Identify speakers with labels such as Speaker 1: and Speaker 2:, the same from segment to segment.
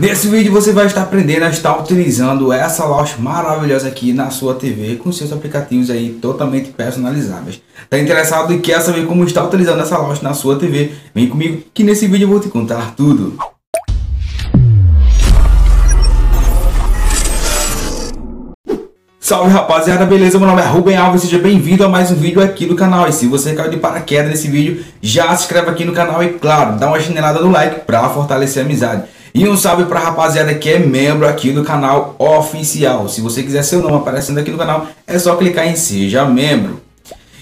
Speaker 1: Nesse vídeo você vai estar aprendendo a estar utilizando essa loja maravilhosa aqui na sua TV com seus aplicativos aí totalmente personalizáveis. Tá interessado e quer saber como está utilizando essa loja na sua TV? Vem comigo que nesse vídeo eu vou te contar tudo. Salve rapaziada, beleza? Meu nome é Ruben Alves, seja bem-vindo a mais um vídeo aqui do canal. E se você caiu de paraquedas nesse vídeo, já se inscreve aqui no canal e claro, dá uma chinelada no like para fortalecer a amizade. E um salve pra rapaziada que é membro aqui do canal oficial. Se você quiser seu nome aparecendo aqui no canal, é só clicar em Seja Membro.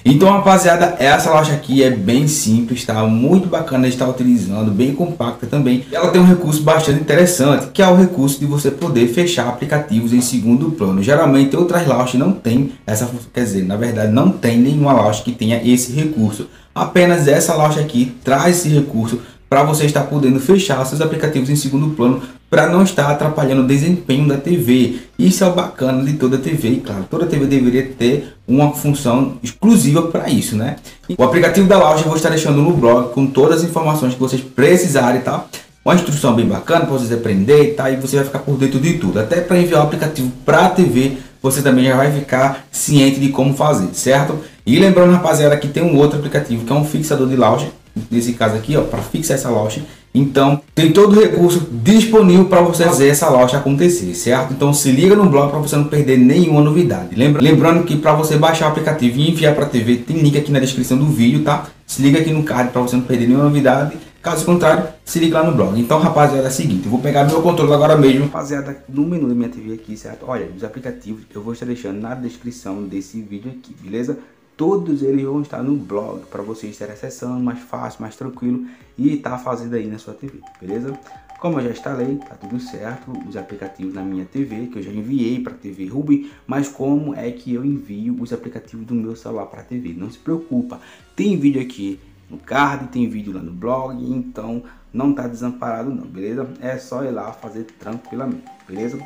Speaker 1: Então, rapaziada, essa loja aqui é bem simples, tá? Muito bacana de estar utilizando, bem compacta também. Ela tem um recurso bastante interessante, que é o recurso de você poder fechar aplicativos em segundo plano. Geralmente, outras lojas não tem essa quer dizer, na verdade, não tem nenhuma loja que tenha esse recurso. Apenas essa loja aqui traz esse recurso para você estar podendo fechar seus aplicativos em segundo plano para não estar atrapalhando o desempenho da TV. Isso é o bacana de toda TV, e claro, toda TV deveria ter uma função exclusiva para isso, né? O aplicativo da loja eu vou estar deixando no blog com todas as informações que vocês precisarem, tá? Uma instrução bem bacana para vocês aprender, tá? E você vai ficar por dentro de tudo. Até para enviar o aplicativo para a TV, você também já vai ficar ciente de como fazer, certo? E lembrando, rapaziada, que tem um outro aplicativo que é um fixador de loja nesse caso aqui, ó, para fixar essa loja. Então, tem todo o recurso disponível para você fazer essa loja acontecer, certo? Então, se liga no blog para você não perder nenhuma novidade. Lembra, lembrando que para você baixar o aplicativo e enviar para a TV, tem link aqui na descrição do vídeo, tá? Se liga aqui no card para você não perder nenhuma novidade. Caso contrário, se liga lá no blog. Então, rapaziada, é o seguinte, eu vou pegar meu controle agora mesmo. Rapaziada, no menu da minha TV aqui, certo? Olha, os aplicativos eu vou estar deixando na descrição desse vídeo aqui, beleza? Todos eles vão estar no blog para você estar acessando mais fácil, mais tranquilo e tá fazendo aí na sua TV, beleza? Como eu já instalei, tá tudo certo, os aplicativos na minha TV, que eu já enviei para a TV Ruby, mas como é que eu envio os aplicativos do meu celular para a TV? Não se preocupa, tem vídeo aqui no card, tem vídeo lá no blog, então não tá desamparado não, beleza? É só ir lá fazer tranquilamente, beleza?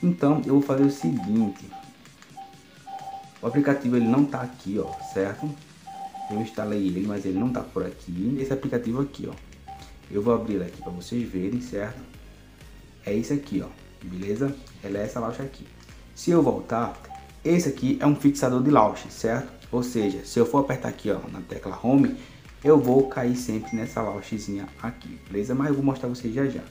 Speaker 1: Então eu vou fazer o seguinte, o aplicativo ele não tá aqui, ó, certo? Eu instalei ele, mas ele não tá por aqui. Esse aplicativo aqui, ó. Eu vou abrir aqui para vocês verem, certo? É esse aqui, ó. Beleza? Ela é essa launch aqui. Se eu voltar, esse aqui é um fixador de launch, certo? Ou seja, se eu for apertar aqui, ó, na tecla Home, eu vou cair sempre nessa launchzinha aqui, beleza? Mas eu vou mostrar vocês já já.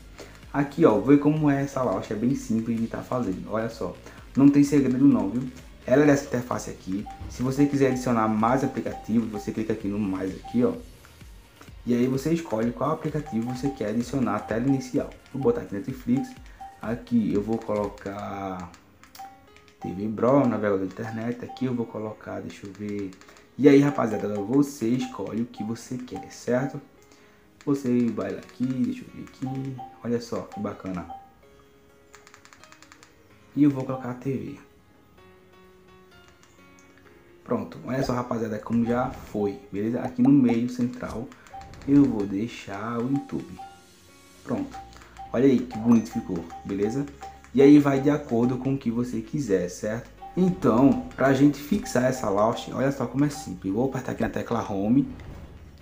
Speaker 1: Aqui, ó, ver como é essa launch, é bem simples de estar tá fazendo. Olha só, não tem segredo não, viu? Ela é dessa interface aqui. Se você quiser adicionar mais aplicativos, você clica aqui no mais aqui, ó. E aí você escolhe qual aplicativo você quer adicionar à tela inicial. Vou botar aqui Netflix. Aqui eu vou colocar TV Bro, navegador de internet. Aqui eu vou colocar, deixa eu ver. E aí, rapaziada, você escolhe o que você quer, certo? Você vai lá aqui, deixa eu ver aqui. Olha só que bacana. E eu vou colocar a TV. Pronto, olha só rapaziada como já foi, beleza? Aqui no meio central eu vou deixar o YouTube. Pronto, olha aí que bonito ficou, beleza? E aí vai de acordo com o que você quiser, certo? Então, pra gente fixar essa launch, olha só como é simples. Vou apertar aqui na tecla Home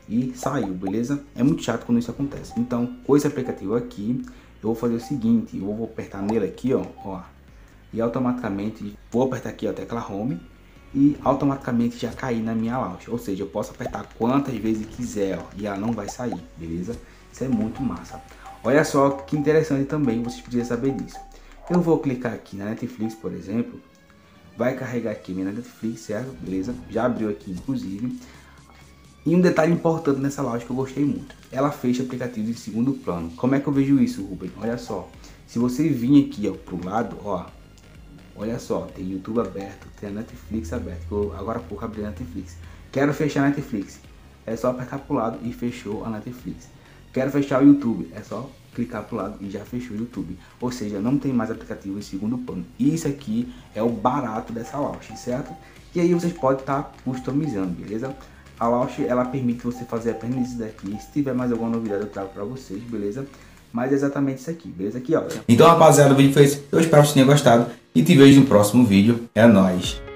Speaker 1: e saiu, beleza? É muito chato quando isso acontece. Então, com esse aplicativo aqui, eu vou fazer o seguinte, eu vou apertar nele aqui, ó, ó e automaticamente vou apertar aqui a tecla Home e automaticamente já cair na minha launch. Ou seja, eu posso apertar quantas vezes quiser ó, e ela não vai sair, beleza? Isso é muito massa. Olha só que interessante também, vocês precisam saber disso. Eu vou clicar aqui na Netflix, por exemplo. Vai carregar aqui minha Netflix, certo? Beleza? Já abriu aqui, inclusive. E um detalhe importante nessa loja que eu gostei muito. Ela fecha aplicativos em segundo plano. Como é que eu vejo isso, Ruben? Olha só. Se você vir aqui pro lado, ó, Olha só, tem YouTube aberto, tem a Netflix aberto. Eu agora há pouco abri a Netflix. Quero fechar a Netflix. É só apertar pro lado e fechou a Netflix. Quero fechar o YouTube. É só clicar pro lado e já fechou o YouTube. Ou seja, não tem mais aplicativo em segundo plano. Isso aqui é o barato dessa launch, certo? E aí vocês podem estar tá customizando, beleza? A launch ela permite você fazer apenas isso daqui. Se tiver mais alguma novidade eu trago para vocês, beleza? Mas é exatamente isso aqui, beleza? Aqui, ó. Então, rapaziada, o vídeo foi esse. Eu espero que vocês tenham gostado e te vejo no próximo vídeo. É nóis!